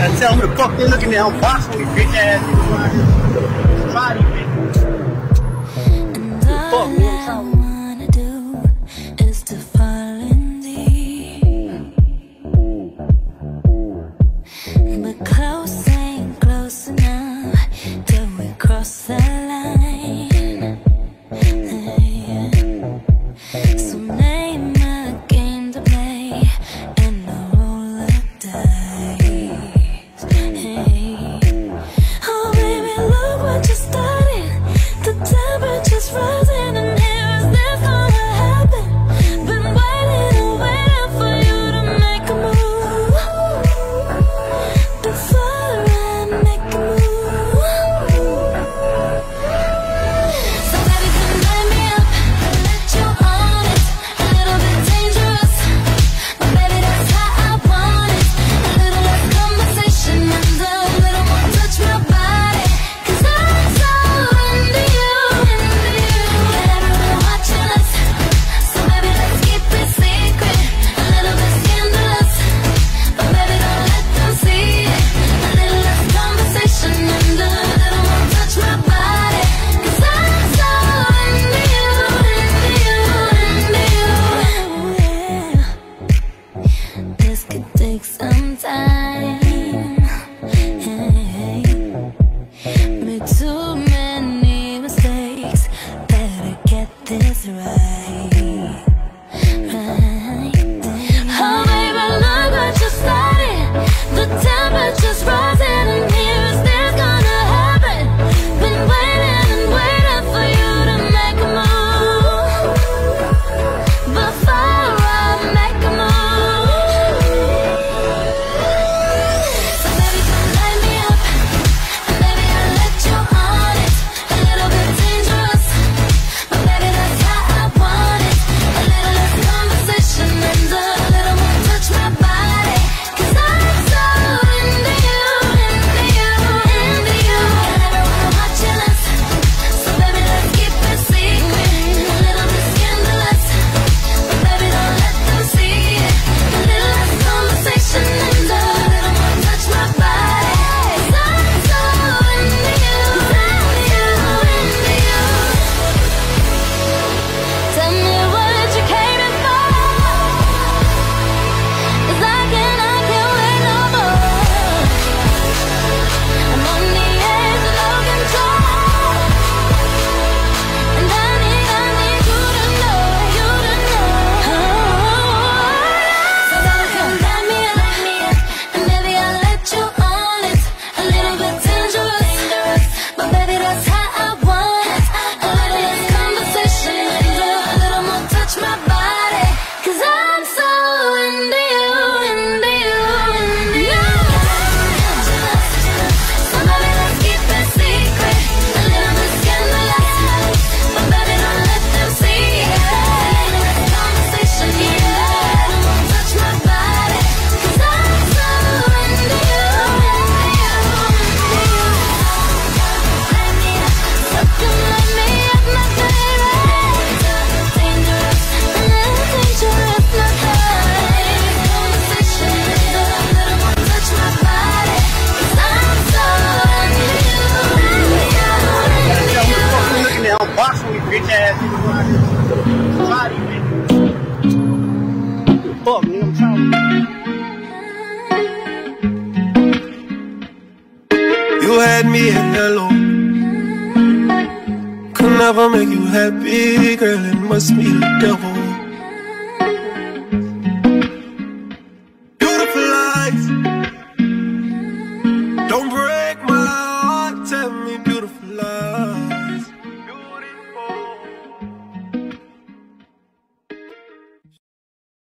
gotta tell him the fuck they're looking at. I'm boxing with bitch ass. this right. You had me at hello. Could never make you happy, girl. It must be the devil. Beautiful eyes. Don't break my heart. Tell me beautiful eyes.